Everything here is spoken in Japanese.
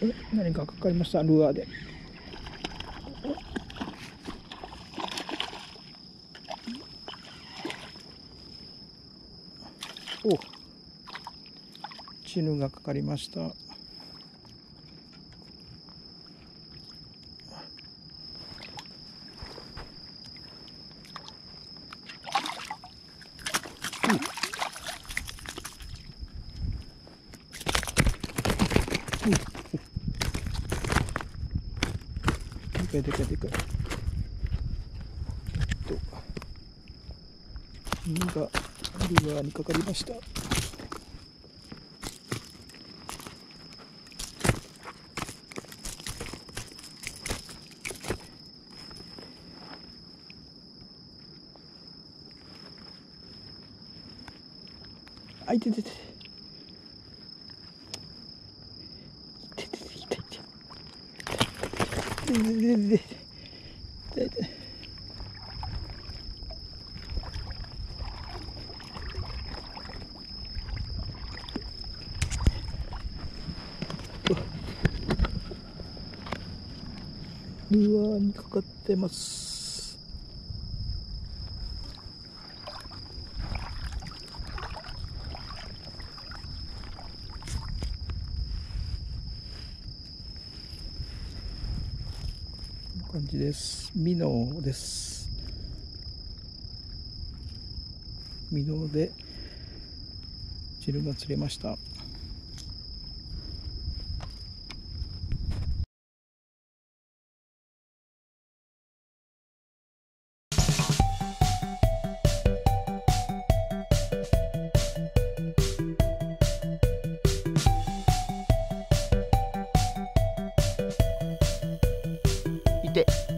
え何かかかりました？ルアーで。お。チヌがかかりました。うん。でかいでかいでかい。えっと、身がルアーにかかりました。あ、いててて。ででででうわにかかってます。感じです。ミノです。ミノで汁が釣れました。いて。